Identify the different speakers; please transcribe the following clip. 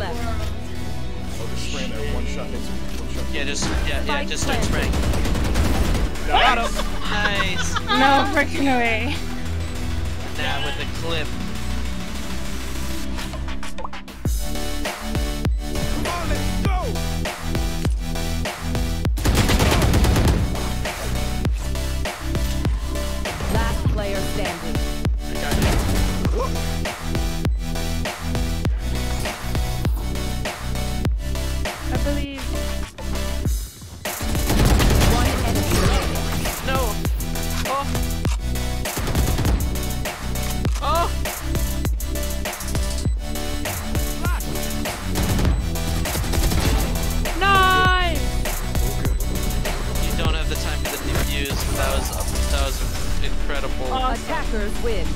Speaker 1: left.
Speaker 2: Oh, just spraying there. One shot hits me. One shot.
Speaker 3: Yeah, just yeah, yeah, just start
Speaker 1: planted.
Speaker 3: spraying. Got him. Nice.
Speaker 4: No freaking way.
Speaker 3: Now with the clip. That was that was incredible.
Speaker 1: Attackers win.